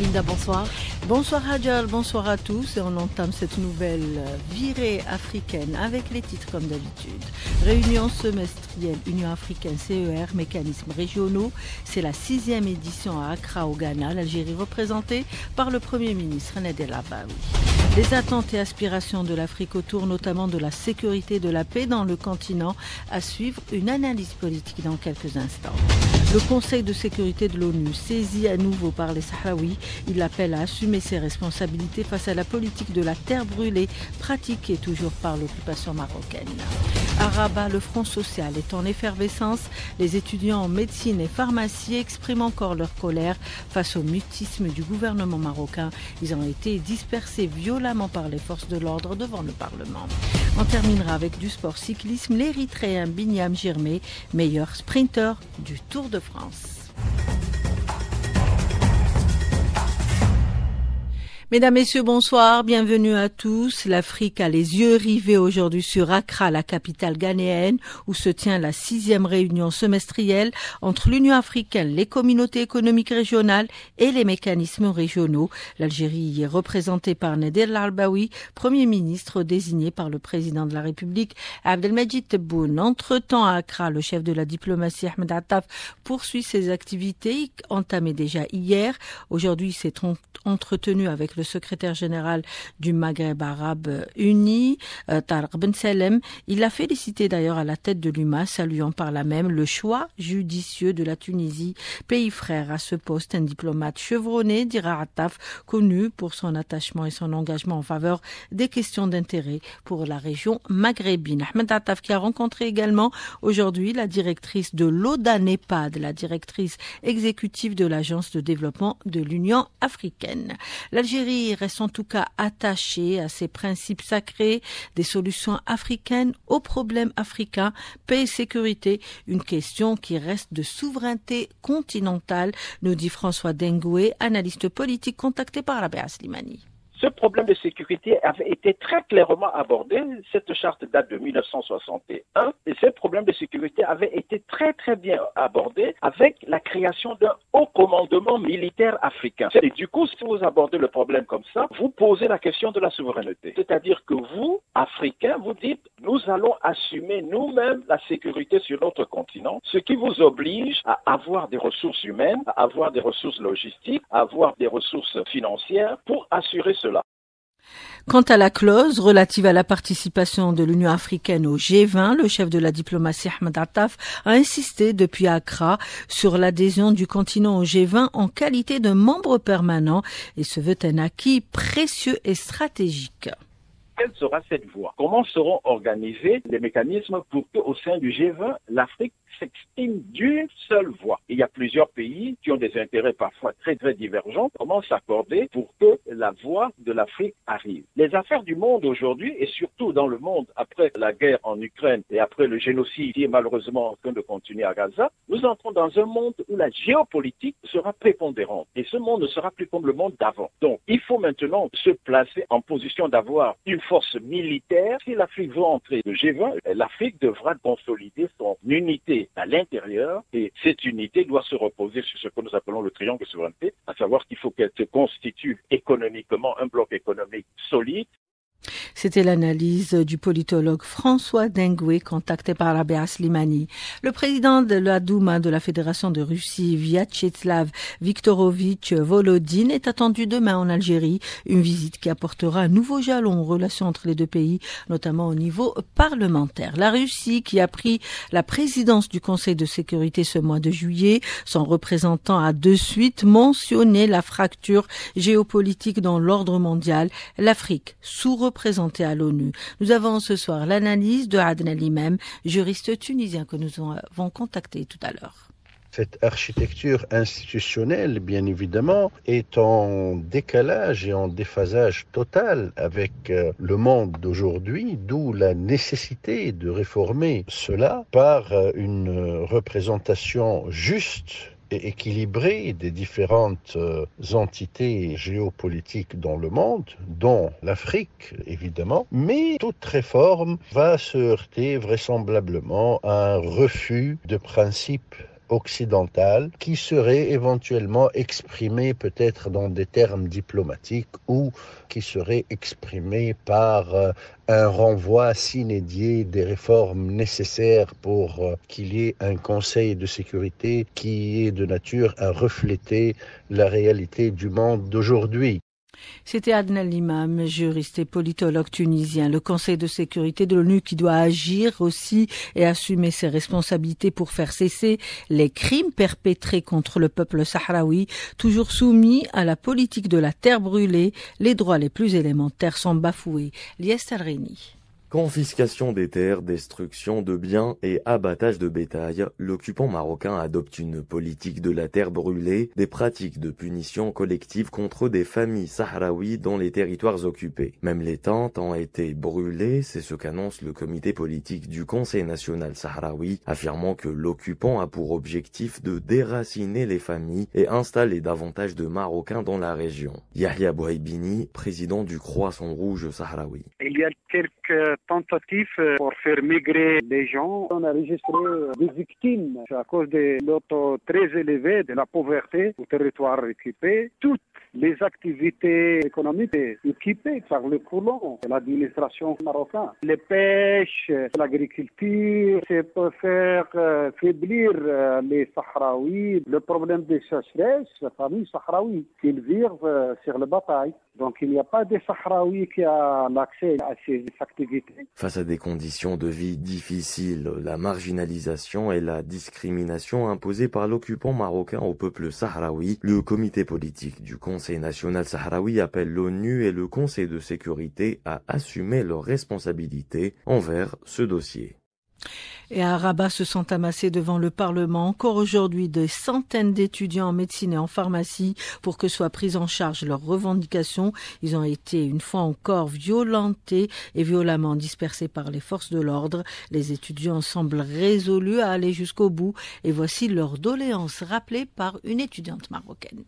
Linda, bonsoir. Bonsoir Hadjal, bonsoir à tous et on entame cette nouvelle virée africaine avec les titres comme d'habitude. Réunion semestrielle Union africaine CER, mécanismes régionaux. C'est la sixième édition à Accra au Ghana, l'Algérie représentée par le Premier ministre Nadel Abaoui. Les attentes et aspirations de l'Afrique autour notamment de la sécurité et de la paix dans le continent à suivre une analyse politique dans quelques instants. Le Conseil de sécurité de l'ONU, saisi à nouveau par les Sahraouis, il appelle à assumer ses responsabilités face à la politique de la terre brûlée pratiquée toujours par l'occupation marocaine. À Rabat, le Front social est en effervescence. Les étudiants en médecine et pharmacie expriment encore leur colère face au mutisme du gouvernement marocain. Ils ont été dispersés violemment par les forces de l'ordre devant le Parlement. On terminera avec du sport cyclisme. L'Érythréen Binyam Girmé, meilleur sprinter du Tour de France. Mesdames, Messieurs, bonsoir, bienvenue à tous. L'Afrique a les yeux rivés aujourd'hui sur Accra, la capitale ghanéenne, où se tient la sixième réunion semestrielle entre l'Union africaine, les communautés économiques régionales et les mécanismes régionaux. L'Algérie y est représentée par Nader Al-Baoui, premier ministre désigné par le président de la République, Abdelmajid Tebboune. Entre-temps, à Accra, le chef de la diplomatie, Ahmed Attaf, poursuit ses activités entamées déjà hier. Aujourd'hui, il s'est entretenu avec le secrétaire général du Maghreb arabe uni, euh, Tarq Ben Salem. Il a félicité d'ailleurs à la tête de l'UMA, saluant par là même le choix judicieux de la Tunisie, pays frère à ce poste, un diplomate chevronné, dira Attaf, connu pour son attachement et son engagement en faveur des questions d'intérêt pour la région maghrébine. Ahmed Attaf qui a rencontré également aujourd'hui la directrice de l'ODA NEPAD, la directrice exécutive de l'Agence de développement de l'Union africaine. L'Algérie reste en tout cas attaché à ces principes sacrés des solutions africaines aux problèmes africains, paix et sécurité, une question qui reste de souveraineté continentale, nous dit François Dengoué, analyste politique contacté par la Slimani. Ce problème de sécurité avait été très clairement abordé. Cette charte date de 1961 et ce problème de sécurité avait été très très bien abordé avec la création d'un haut commandement militaire africain. Et du coup, si vous abordez le problème comme ça, vous posez la question de la souveraineté. C'est-à-dire que vous, Africains, vous dites, nous allons assumer nous-mêmes la sécurité sur notre continent, ce qui vous oblige à avoir des ressources humaines, à avoir des ressources logistiques, à avoir des ressources financières pour assurer ce Quant à la clause relative à la participation de l'Union africaine au G20, le chef de la diplomatie Ahmed Attaf a insisté depuis Accra sur l'adhésion du continent au G20 en qualité de membre permanent et se veut un acquis précieux et stratégique quelle sera cette voie? Comment seront organisés les mécanismes pour qu'au sein du G20, l'Afrique s'exprime d'une seule voix? Il y a plusieurs pays qui ont des intérêts parfois très très divergents. Comment s'accorder pour que la voix de l'Afrique arrive? Les affaires du monde aujourd'hui et surtout dans le monde après la guerre en Ukraine et après le génocide qui est malheureusement en train de continuer à Gaza, nous entrons dans un monde où la géopolitique sera prépondérante et ce monde ne sera plus comme le monde d'avant. Donc il faut maintenant se placer en position d'avoir une force militaire. Si l'Afrique veut entrer le G20, l'Afrique devra consolider son unité à l'intérieur et cette unité doit se reposer sur ce que nous appelons le triangle de souveraineté, à savoir qu'il faut qu'elle se constitue économiquement un bloc économique solide c'était l'analyse du politologue François Dengoué, contacté par Rabea Slimani. Le président de la Douma de la Fédération de Russie, Vyacheslav Viktorovitch Volodine, est attendu demain en Algérie, une visite qui apportera un nouveau jalon aux relations entre les deux pays, notamment au niveau parlementaire. La Russie, qui a pris la présidence du Conseil de sécurité ce mois de juillet, son représentant a de suite mentionné la fracture géopolitique dans l'ordre mondial, l'Afrique sous Nous avons ce soir l'analyse de Adnan Limem, juriste tunisien que nous avons contacté tout à l'heure. Cette architecture institutionnelle, bien évidemment, est en décalage et en déphasage total avec euh, le monde d'aujourd'hui, d'où la nécessité de réformer cela par euh, une représentation juste et des différentes euh, entités géopolitiques dans le monde, dont l'Afrique évidemment, mais toute réforme va se heurter vraisemblablement à un refus de principes occidentale qui serait éventuellement exprimée peut-être dans des termes diplomatiques ou qui serait exprimée par euh, un renvoi s'inédié des réformes nécessaires pour euh, qu'il y ait un Conseil de sécurité qui est de nature à refléter la réalité du monde d'aujourd'hui. C'était Adnel Imam, juriste et politologue tunisien. Le Conseil de sécurité de l'ONU qui doit agir aussi et assumer ses responsabilités pour faire cesser les crimes perpétrés contre le peuple sahraoui, toujours soumis à la politique de la terre brûlée. Les droits les plus élémentaires sont bafoués. Confiscation des terres, destruction de biens et abattage de bétail, l'occupant marocain adopte une politique de la terre brûlée, des pratiques de punition collective contre des familles sahraouis dans les territoires occupés. Même les tentes ont été brûlées, c'est ce qu'annonce le comité politique du Conseil national sahraoui, affirmant que l'occupant a pour objectif de déraciner les familles et installer davantage de Marocains dans la région. Yahya Bouhaibini, président du Croissant Rouge sahraoui. Il y a quelques tentative euh, pour faire migrer les gens. On a enregistré euh, des victimes à cause de l'auto très élevé de la pauvreté au territoire occupé. Toutes les activités économiques équipées par le colon l'administration marocaine. Les pêches, l'agriculture, c'est pour faire euh, faiblir les Sahraouis. Le problème des sécheresse, la famille Sahraoui, qu'ils vivent sur le bataille. Donc il n'y a pas de Sahraouis qui a l'accès à ces activités. Face à des conditions de vie difficiles, la marginalisation et la discrimination imposées par l'occupant marocain au peuple sahraoui, le comité politique du Conseil national sahraoui appelle l'ONU et le Conseil de sécurité à assumer leurs responsabilités envers ce dossier. Et à Rabat se sont amassés devant le Parlement encore aujourd'hui des centaines d'étudiants en médecine et en pharmacie pour que soient prises en charge leurs revendications. Ils ont été une fois encore violentés et violemment dispersés par les forces de l'ordre. Les étudiants semblent résolus à aller jusqu'au bout et voici leur doléance rappelée par une étudiante marocaine.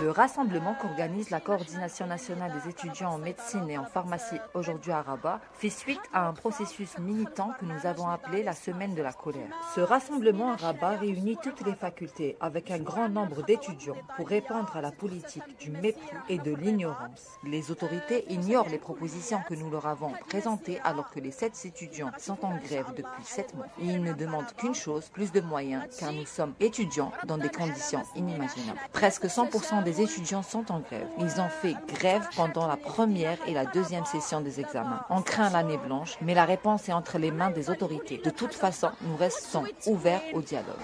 Le rassemblement qu'organise la coordination nationale des étudiants en médecine et en pharmacie aujourd'hui à Rabat fait suite à un processus militant que nous avons appelé la semaine de la colère. Ce rassemblement à Rabat réunit toutes les facultés avec un grand nombre d'étudiants pour répondre à la politique du mépris et de l'ignorance. Les autorités ignorent les propositions que nous leur avons présentées alors que les sept étudiants sont en grève depuis sept mois. Ils ne demandent qu'une chose, plus de moyens, car nous sommes étudiants dans des conditions inimaginables. Presque 100% des étudiants sont en grève. Ils ont fait grève pendant la première et la deuxième session des examens. On craint l'année blanche, mais la réponse est entre les mains des autorités. De toute façon, nous restons ouverts au dialogue.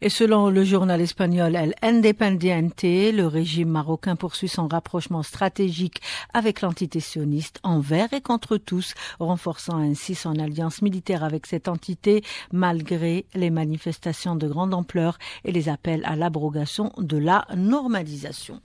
Et selon le journal espagnol El Independiente, le régime marocain poursuit son rapprochement stratégique avec l'entité sioniste envers et contre tous, renforçant ainsi son alliance militaire avec cette entité malgré les manifestations de grande ampleur et les appels à l'abrogation de la normalisation.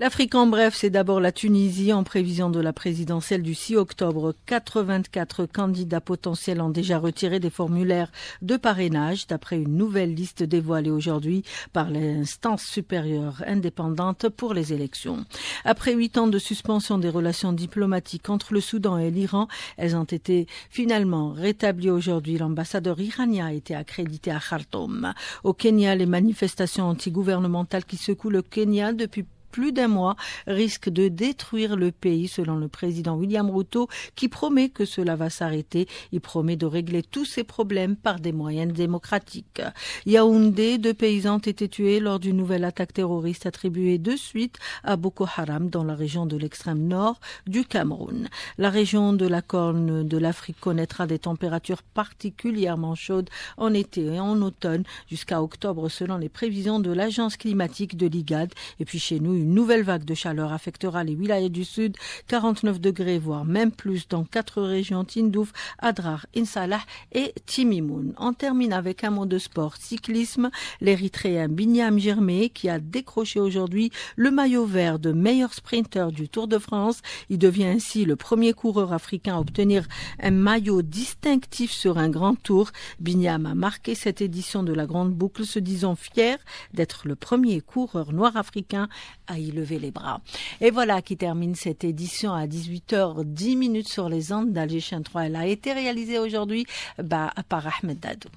L'Afrique en bref, c'est d'abord la Tunisie en prévision de la présidentielle du 6 octobre. 84 candidats potentiels ont déjà retiré des formulaires de parrainage d'après une nouvelle liste dévoilée aujourd'hui par l'instance supérieure indépendante pour les élections. Après huit ans de suspension des relations diplomatiques entre le Soudan et l'Iran, elles ont été finalement rétablies aujourd'hui. L'ambassadeur iranien a été accrédité à Khartoum. Au Kenya, les manifestations antigouvernementales qui secouent le Kenya depuis plus d'un mois risque de détruire le pays, selon le président William Ruto, qui promet que cela va s'arrêter. Il promet de régler tous ces problèmes par des moyens démocratiques. Yaoundé, deux paysans ont été tués lors d'une nouvelle attaque terroriste attribuée de suite à Boko Haram dans la région de l'extrême nord du Cameroun. La région de la Corne de l'Afrique connaîtra des températures particulièrement chaudes en été et en automne jusqu'à octobre selon les prévisions de l'agence climatique de l'IGAD. Et puis chez nous, une nouvelle vague de chaleur affectera les wilayas du sud, 49 degrés, voire même plus dans quatre régions, Tindouf, Adrar, Insalah et Timimoun. On termine avec un mot de sport, cyclisme, l'Érythréen Binyam Germé qui a décroché aujourd'hui le maillot vert de meilleur sprinter du Tour de France. Il devient ainsi le premier coureur africain à obtenir un maillot distinctif sur un grand tour. Binyam a marqué cette édition de la Grande Boucle, se disant fier d'être le premier coureur noir africain à y lever les bras. Et voilà qui termine cette édition à 18h10 minutes sur les Andes d'Alger 3. Elle a été réalisée aujourd'hui bah, par Ahmed Dadou.